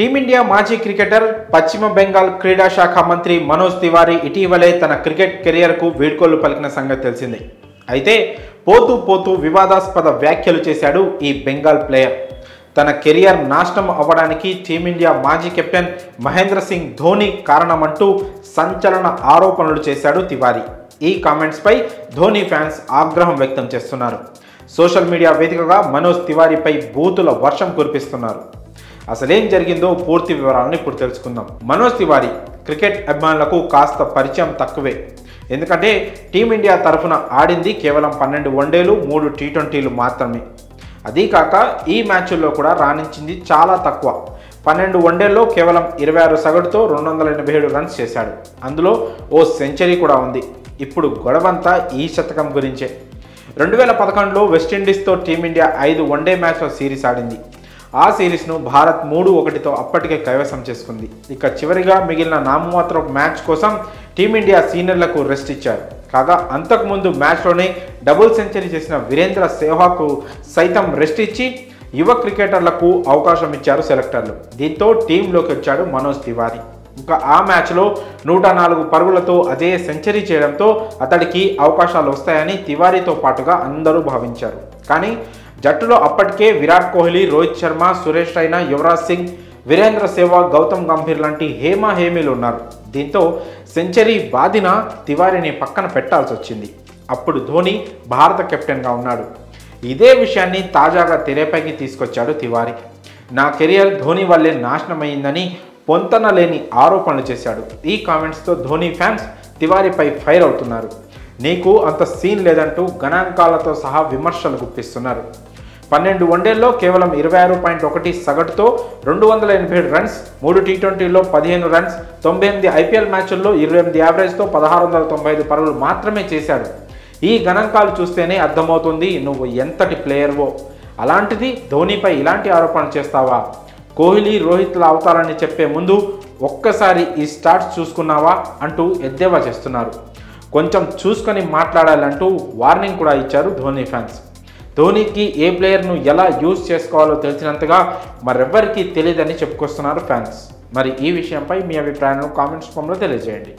Team India మాజీ cricketer పశ్చిమ బెంగాల్ క్రీడా శాఖ మంత్రి మనోజ్ తివారీ ఇటీవలే తన క్రికెట్ కెరియర్కు వీడ్కోలు పలికిన సంగతి తెలిసిందే. అయితే పోతూ పోతూ వివాదాస్పద వ్యాఖ్యలు చేశాడు ఈ బెంగాల్ ప్లేయర్. తన కెరియర్ నాశనం అవ్వడానికి టీమిండియా మాజీ కెప్టెన్ మహేంద్ర సింగ్ ధోని కారణమంటూ సంచలన ఆరోపణలు చేశాడు తివారీ. ఈ కామెంట్స్పై ధోని ఫ్యాన్స్ ఆగ్రహం వ్యక్తం చేస్తున్నారు. సోషల్ మీడియా వేదికగా మనోజ్ తివారీపై బూతుల వర్షం కురిపిస్తున్నారు. అసలేం జరిగిందో పూర్తి వివరాలను ఇప్పుడు తెలుసుకుందాం. మనోజ్ తివారీ క్రికెట్ అభిమానులకు కాస్త పరిచయం తక్కువే. ఎందుకంటే టీమిండియా తరఫున ఆడింది కేవలం పన్నెండు వన్డేలు మూడు టీ ట్వంటీలు మాత్రమే. అదీ కాక ఈ మ్యాచ్ల్లో కూడా రాణించింది చాలా తక్కువ. పన్నెండు వన్డేల్లో కేవలం ఇరవై ఆరు సగటుతో రెండు వందల ఎనభై ఏడు రన్స్ చేశాడు. అందులో ఓ సెంచరీ కూడా ఉంది. ఇప్పుడు గొడవంతా ఈ శతకం గురించే. రెండు వేల పదకొండులో వెస్టిండీస్తో టీమిండియా ఐదు వన్డే మ్యాచ్ల సిరీస్ ఆడింది. ఆ సిరీస్ను భారత్ మూడు ఒకటితో అప్పటికే కైవసం చేసుకుంది. ఇక చివరిగా మిగిలిన నామమాత్ర మ్యాచ్ కోసం టీమిండియా సీనియర్లకు రెస్ట్ ఇచ్చారు. కాగా అంతకుముందు మ్యాచ్లోనే డబుల్ సెంచరీ చేసిన వీరేంద్ర సెహ్వాగ్కు సైతం రెస్ట్ ఇచ్చి యువ క్రికెటర్లకు అవకాశం ఇచ్చారు సెలెక్టర్లు. దీంతో టీంలోకి వచ్చాడు మనోజ్ తివారీ. ఇంకా ఆ మ్యాచ్లో నూట నాలుగు పరుగులతో అదే సెంచరీ చేయడంతో అతడికి అవకాశాలు వస్తాయని తివారీతో పాటుగా అందరూ భావించారు. కానీ జట్టులో అప్పటికే విరాట్ కోహ్లీ రోహిత్ శర్మ సురేష్ రైనా యువరాజ్ సింగ్ వీరేంద్ర సెహ్వాగ్ గౌతమ్ గంభీర్ లాంటి హేమా హేమీలు ఉన్నారు. దీంతో సెంచరీ బాధిన తివారీని పక్కన పెట్టాల్సి వచ్చింది. అప్పుడు ధోని భారత కెప్టెన్గా ఉన్నాడు. ఇదే విషయాన్ని తాజాగా తెరపైకి తీసుకొచ్చాడు తివారీ. నా కెరియర్ ధోని వల్లే నాశనమైందని పొంతన లేని ఆరోపణలు చేశాడు. ఈ కామెంట్స్తో ధోని ఫ్యాన్స్ తివారీపై ఫైర్ అవుతున్నారు. నీకు అంత సీన్ లేదంటూ గణాంకాలతో సహా విమర్శలు గుప్పిస్తున్నారు. పన్నెండు వన్డేల్లో కేవలం ఇరవై ఆరు పాయింట్ ఒకటి సగటుతో రెండు వందల ఎనభై ఏడు రన్స్ మూడు టీ ట్వంటీలో పదిహేను రన్స్ తొంభై ఎనిమిది ఐపీఎల్ మ్యాచ్ల్లో ఇరవై ఎనిమిది యావరేజ్తో పదహారు వందల తొంభై ఐదు పరుగులు మాత్రమే చేశాడు. ఈ గణాంకాలు చూస్తేనే అర్థమవుతుంది నువ్వు ఎంతటి ప్లేయర్వో అలాంటిది ధోనిపై ఇలాంటి ఆరోపణలు చేస్తావా? కోహ్లీ రోహిత్ల అవతారాన్ని చెప్పే ముందు ఒక్కసారి ఈ స్టార్ట్స్ చూసుకున్నావా అంటూ ఎద్దేవా చేస్తున్నారు. కొంచెం చూసుకొని మాట్లాడాలంటూ వార్నింగ్ కూడా ఇచ్చారు ధోని ఫ్యాన్స్ ధోనీకి ఏ ప్లేయర్ను ఎలా యూజ్ చేసుకోవాలో తెలిసినంతగా మరెవ్వరికీ తెలియదని చెప్పుకొస్తున్నారు ఫ్యాన్స్. మరి ఈ విషయంపై మీ అభిప్రాయాలను కామెంట్స్ రూపంలో తెలియజేయండి.